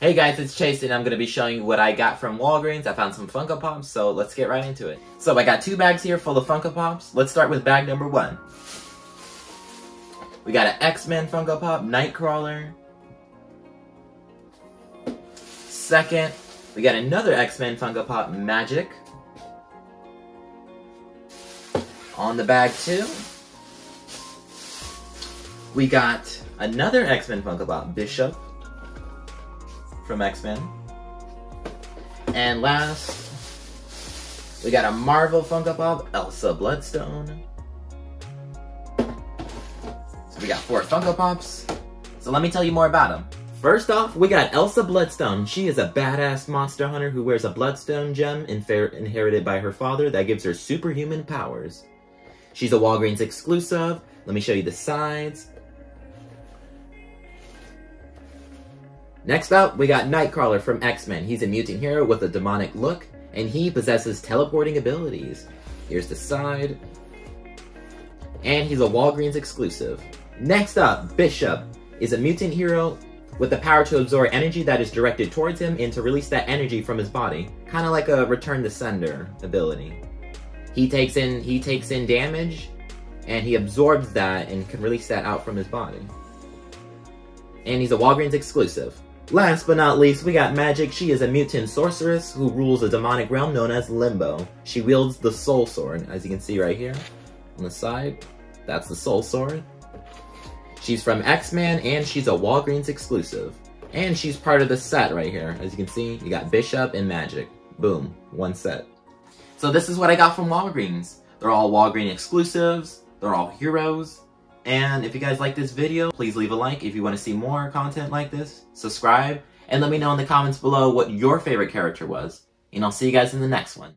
Hey guys, it's Chase and I'm going to be showing you what I got from Walgreens. I found some Funko Pops, so let's get right into it. So I got two bags here full of Funko Pops. Let's start with bag number one. We got an X-Men Funko Pop, Nightcrawler. Second, we got another X-Men Funko Pop, Magik. On the bag two, we got another X-Men Funko Pop, Bishop from X-Men. And last, we got a Marvel Funko Pop, Elsa Bloodstone. So we got four Funko Pops. So let me tell you more about them. First off, we got Elsa Bloodstone. She is a badass monster hunter who wears a Bloodstone gem inherited by her father that gives her superhuman powers. She's a Walgreens exclusive. Let me show you the sides. Next up, we got Nightcrawler from X-Men. He's a mutant hero with a demonic look, and he possesses teleporting abilities. Here's the side. And he's a Walgreens exclusive. Next up, Bishop is a mutant hero with the power to absorb energy that is directed towards him and to release that energy from his body. Kind of like a return to sender ability. He takes in he takes in damage and he absorbs that and can release that out from his body. And he's a Walgreens exclusive. Last but not least, we got Magik. She is a mutant sorceress who rules a demonic realm known as Limbo. She wields the Soul Sword, as you can see right here on the side. That's the Soul Sword. She's from X-Men, and she's a Walgreens exclusive. And she's part of the set right here. As you can see, you got Bishop and Magik. Boom, one set. So this is what I got from Walgreens. They're all Walgreens exclusives. They're all heroes. And if you guys like this video, please leave a like if you want to see more content like this. Subscribe, and let me know in the comments below what your favorite character was. And I'll see you guys in the next one.